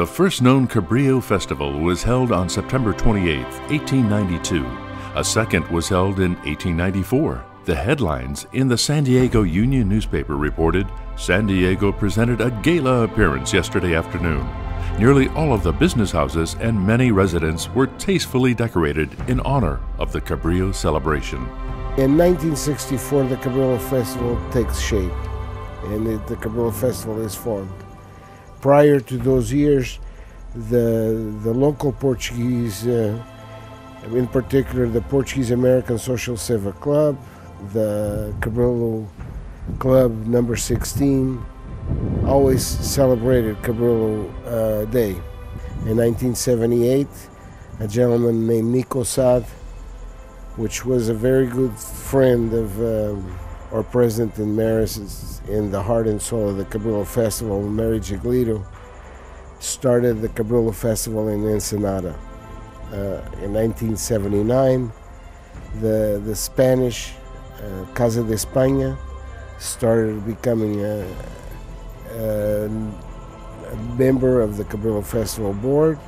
The first known Cabrillo Festival was held on September 28, 1892. A second was held in 1894. The headlines in the San Diego Union newspaper reported San Diego presented a gala appearance yesterday afternoon. Nearly all of the business houses and many residents were tastefully decorated in honor of the Cabrillo celebration. In 1964, the Cabrillo Festival takes shape, and the Cabrillo Festival is formed prior to those years, the the local Portuguese, uh, in particular the Portuguese American Social Civic Club, the Cabrillo Club Number 16, always celebrated Cabrillo uh, Day. In 1978, a gentleman named Nico Saad, which was a very good friend of. Um, or present in Maris in the heart and soul of the Cabrillo Festival, Mary Giglito, started the Cabrillo Festival in Ensenada. Uh, in 1979, the, the Spanish uh, Casa de España started becoming a, a, a member of the Cabrillo Festival board.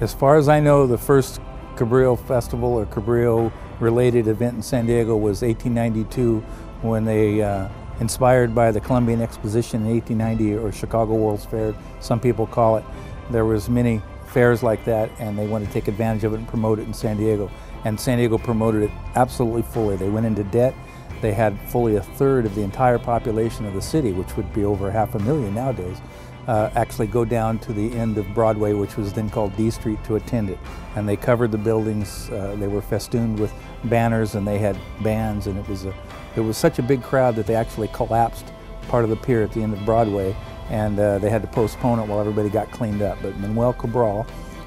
As far as I know, the first Cabrillo Festival or Cabrillo related event in San Diego was 1892 when they, uh, inspired by the Columbian Exposition in 1890 or Chicago World's Fair, some people call it, there was many fairs like that and they wanted to take advantage of it and promote it in San Diego. And San Diego promoted it absolutely fully. They went into debt. They had fully a third of the entire population of the city, which would be over half a million nowadays uh, actually go down to the end of Broadway, which was then called D Street, to attend it. And they covered the buildings. Uh, they were festooned with banners, and they had bands. And it was a, it was such a big crowd that they actually collapsed part of the pier at the end of Broadway, and uh, they had to postpone it while everybody got cleaned up. But Manuel Cabral,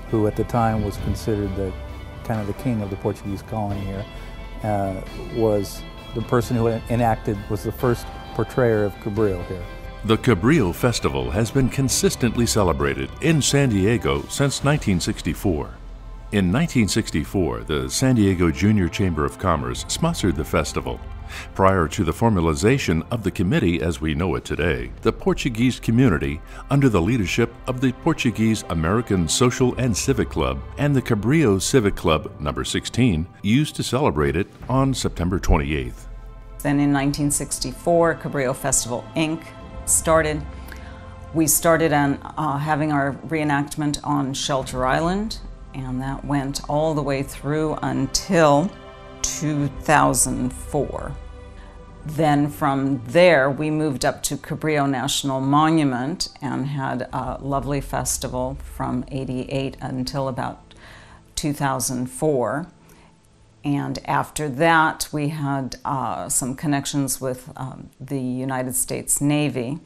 who at the time was considered the kind of the king of the Portuguese colony here, uh, was the person who enacted was the first portrayer of Cabrillo here. The Cabrillo Festival has been consistently celebrated in San Diego since 1964. In 1964, the San Diego Junior Chamber of Commerce sponsored the festival. Prior to the formalization of the committee as we know it today, the Portuguese community, under the leadership of the Portuguese American Social and Civic Club and the Cabrillo Civic Club number 16, used to celebrate it on September 28th. Then in 1964, Cabrillo Festival Inc started. We started on uh, having our reenactment on Shelter Island, and that went all the way through until 2004. Then from there, we moved up to Cabrillo National Monument and had a lovely festival from 88 until about 2004. And after that, we had uh, some connections with um, the United States Navy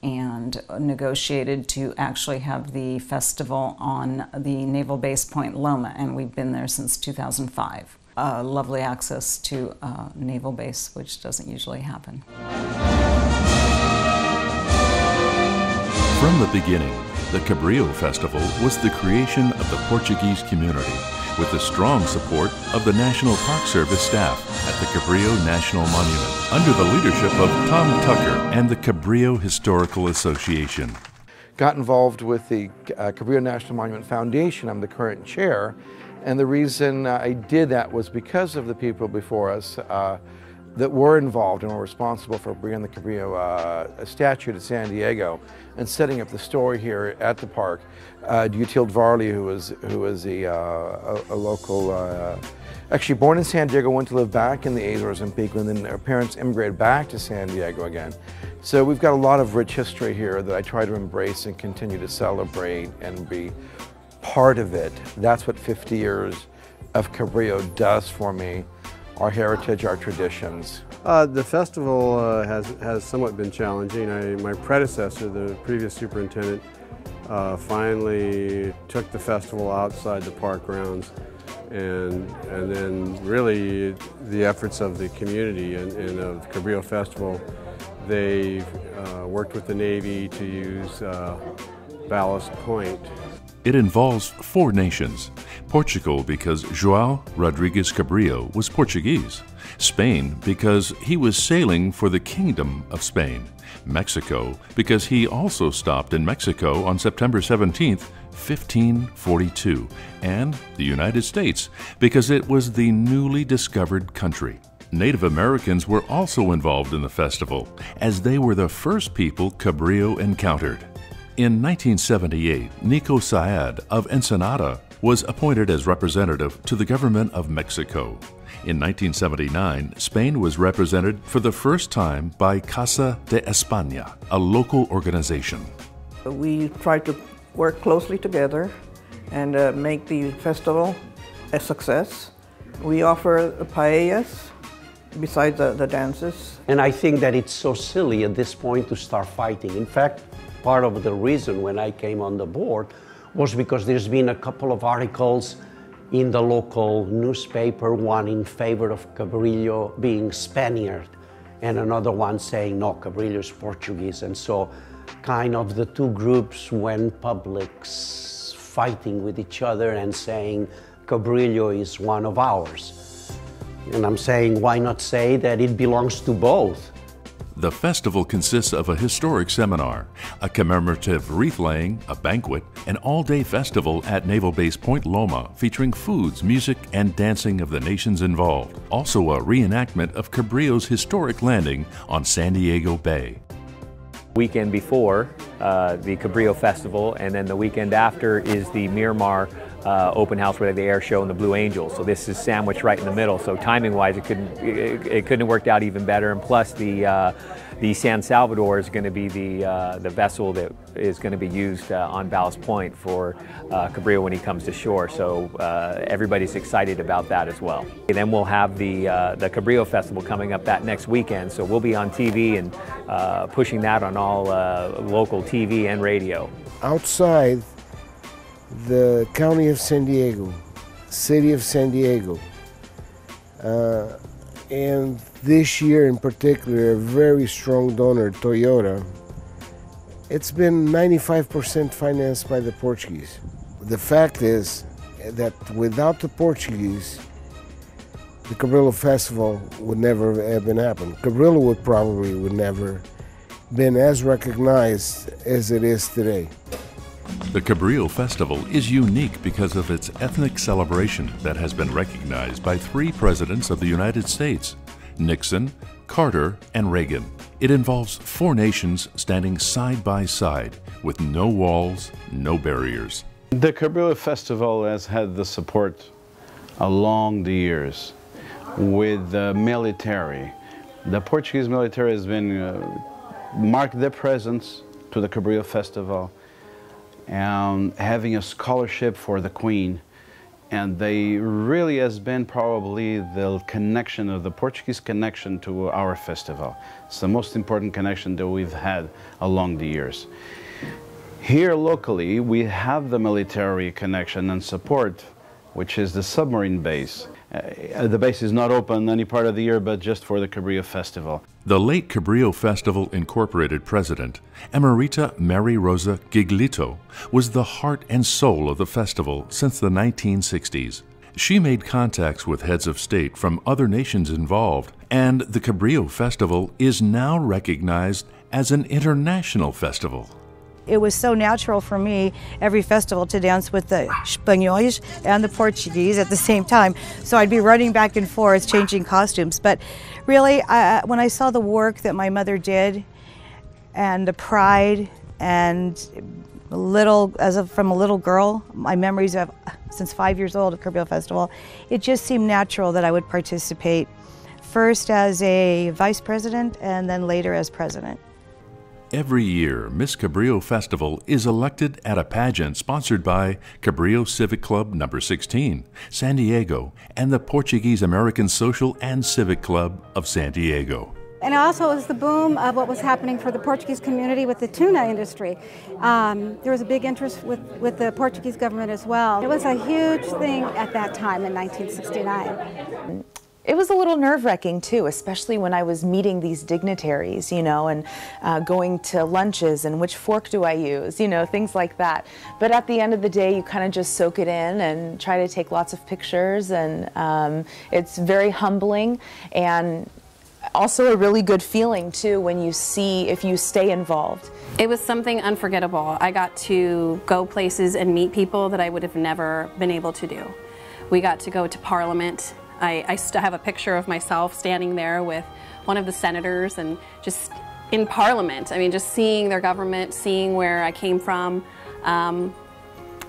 and negotiated to actually have the festival on the Naval Base Point Loma, and we've been there since 2005. Uh, lovely access to uh, Naval Base, which doesn't usually happen. From the beginning, the Cabrillo Festival was the creation of the Portuguese community with the strong support of the National Park Service staff at the Cabrillo National Monument under the leadership of Tom Tucker and the Cabrillo Historical Association. Got involved with the uh, Cabrillo National Monument Foundation. I'm the current chair. And the reason uh, I did that was because of the people before us. Uh, that were involved and were responsible for bringing the Cabrillo uh, statue to San Diego and setting up the story here at the park. Uh, Dutild Varley, who was, who was a, uh, a, a local, uh, actually born in San Diego, went to live back in the Azores and Pico, and then her parents immigrated back to San Diego again. So we've got a lot of rich history here that I try to embrace and continue to celebrate and be part of it. That's what 50 years of Cabrillo does for me our heritage, our traditions? Uh, the festival uh, has, has somewhat been challenging. I, my predecessor, the previous superintendent, uh, finally took the festival outside the park grounds and, and then really the efforts of the community and, and of Cabrillo Festival, they uh, worked with the Navy to use uh, Ballast Point It involves four nations Portugal, because Joao Rodrigues Cabrillo was Portuguese, Spain, because he was sailing for the Kingdom of Spain, Mexico, because he also stopped in Mexico on September 17, 1542, and the United States, because it was the newly discovered country. Native Americans were also involved in the festival, as they were the first people Cabrillo encountered. In 1978, Nico Saad of Ensenada was appointed as representative to the government of Mexico. In 1979, Spain was represented for the first time by Casa de España, a local organization. We try to work closely together and uh, make the festival a success. We offer paellas besides the, the dances. And I think that it's so silly at this point to start fighting. In fact, part of the reason when I came on the board was because there's been a couple of articles in the local newspaper, one in favor of Cabrillo being Spaniard, and another one saying, no, Cabrillo is Portuguese. And so, kind of the two groups went public fighting with each other and saying, Cabrillo is one of ours. And I'm saying, why not say that it belongs to both? The festival consists of a historic seminar, a commemorative wreath laying, a banquet, an all day festival at Naval Base Point Loma featuring foods, music, and dancing of the nations involved. Also, a reenactment of Cabrillo's historic landing on San Diego Bay. Weekend before uh, the Cabrillo Festival, and then the weekend after is the Miramar uh, open house where they the air show and the Blue Angels. So this is sandwiched right in the middle. So timing wise, it couldn't it, it couldn't have worked out even better. And plus the uh, the San Salvador is going to be the uh, the vessel that is going to be used uh, on Ballast Point for uh, Cabrillo when he comes to shore. So uh, everybody's excited about that as well. And then we'll have the the Cabrillo Festival coming up that next weekend. So we'll be on TV and pushing that on all local TV and radio. Outside the County of San Diego, City of San Diego, uh, and this year in particular, a very strong donor, Toyota. It's been 95% financed by the Portuguese. The fact is that without the Portuguese, the Cabrillo Festival would never have been happened. Cabrillo would probably would never been as recognized as it is today. The Cabrillo Festival is unique because of its ethnic celebration that has been recognized by three presidents of the United States Nixon, Carter, and Reagan. It involves four nations standing side by side with no walls, no barriers. The Cabrillo Festival has had the support along the years with the military. The Portuguese military has been uh, marked their presence to the Cabrillo Festival and having a scholarship for the Queen. And they really has been probably the connection of the Portuguese connection to our festival. It's the most important connection that we've had along the years. Here locally, we have the military connection and support, which is the submarine base. Uh, the base is not open any part of the year, but just for the Cabrillo Festival. The late Cabrillo Festival Incorporated president, Emerita Mary Rosa Giglito, was the heart and soul of the festival since the 1960s. She made contacts with heads of state from other nations involved, and the Cabrillo Festival is now recognized as an international festival it was so natural for me every festival to dance with the Spanish and the Portuguese at the same time. So I'd be running back and forth, changing costumes. But really, I, when I saw the work that my mother did, and the pride, and little as a, from a little girl, my memories of since five years old of Cabrillo Festival, it just seemed natural that I would participate. First as a vice president, and then later as president. Every year, Miss Cabrillo Festival is elected at a pageant sponsored by Cabrillo Civic Club Number 16, San Diego, and the Portuguese American Social and Civic Club of San Diego. And also was the boom of what was happening for the Portuguese community with the tuna industry. Um, there was a big interest with, with the Portuguese government as well. It was a huge thing at that time in 1969. It was a little nerve wracking too, especially when I was meeting these dignitaries, you know, and uh, going to lunches and which fork do I use, you know, things like that. But at the end of the day, you kind of just soak it in and try to take lots of pictures, and um, it's very humbling and also a really good feeling too when you see if you stay involved. It was something unforgettable. I got to go places and meet people that I would have never been able to do. We got to go to Parliament I, I still have a picture of myself standing there with one of the senators and just in Parliament. I mean, just seeing their government, seeing where I came from, um,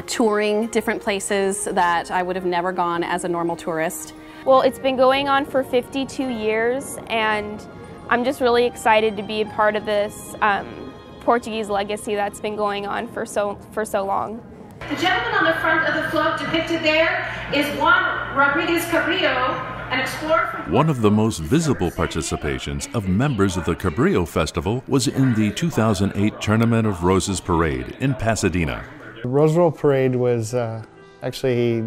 touring different places that I would have never gone as a normal tourist. Well, it's been going on for 52 years, and I'm just really excited to be a part of this um, Portuguese legacy that's been going on for so, for so long. The gentleman on the front of the float depicted there is Juan Rodriguez Cabrillo, an explorer from One of the most visible participations of members of the Cabrillo Festival was in the 2008 Tournament of Roses Parade in Pasadena. The Roseville Parade was uh, actually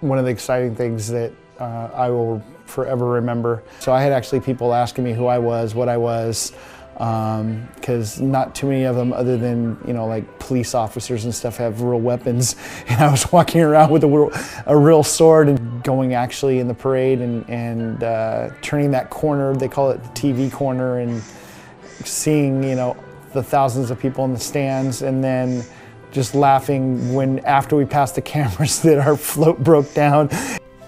one of the exciting things that uh, I will forever remember. So I had actually people asking me who I was, what I was, because um, not too many of them, other than you know like police officers and stuff, have real weapons. And I was walking around with a real, a real sword and going actually in the parade and, and uh, turning that corner. They call it the TV corner and seeing you know the thousands of people in the stands and then just laughing when after we passed the cameras that our float broke down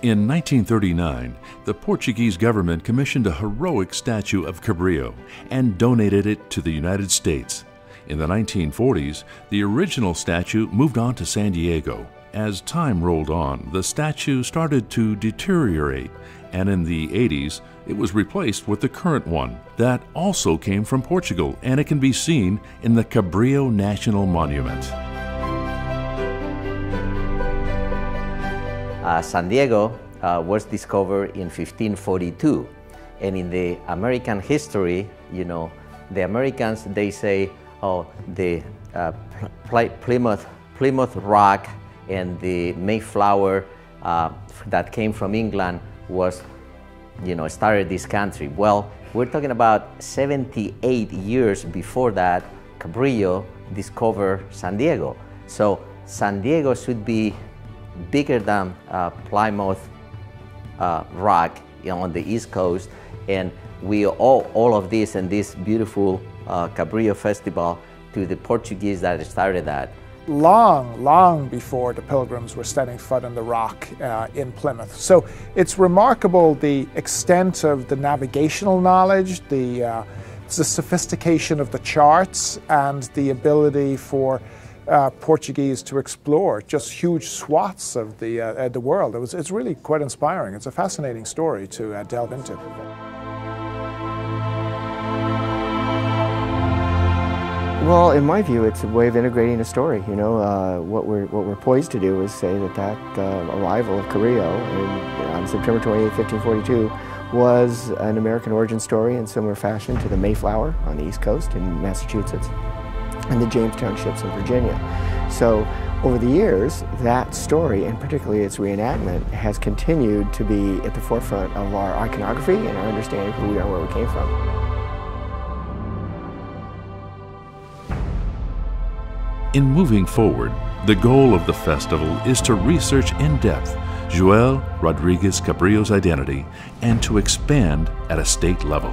in 1939, the Portuguese government commissioned a heroic statue of Cabrillo and donated it to the United States. In the 1940s, the original statue moved on to San Diego. As time rolled on, the statue started to deteriorate, and in the 80s, it was replaced with the current one that also came from Portugal, and it can be seen in the Cabrillo National Monument. San Diego uh, was discovered in 1542. And in the American history, you know, the Americans, they say, oh, the uh, Plymouth, Plymouth Rock and the Mayflower uh, that came from England was, you know, started this country. Well, we're talking about 78 years before that, Cabrillo discovered San Diego. So San Diego should be bigger than uh, Plymouth uh, Rock on the East Coast, and we owe all of this and this beautiful uh, Cabrillo Festival to the Portuguese that started that. Long, long before the Pilgrims were setting foot on the rock uh, in Plymouth. So it's remarkable the extent of the navigational knowledge, the, uh, the sophistication of the charts, and the ability for uh, Portuguese to explore just huge swaths of the, uh, uh, the world. It was, it's really quite inspiring. It's a fascinating story to uh, delve into. Well, in my view, it's a way of integrating a story. You know, uh, what we're what we're poised to do is say that that uh, arrival of Cabrillo on September 28, 1542, was an American origin story in similar fashion to the Mayflower on the East Coast in Massachusetts and the Jamestown ships in Virginia. So over the years, that story, and particularly its reenactment, has continued to be at the forefront of our iconography and our understanding of who we are and where we came from. In moving forward, the goal of the festival is to research in depth Joao Rodrigues Cabrillo's identity and to expand at a state level.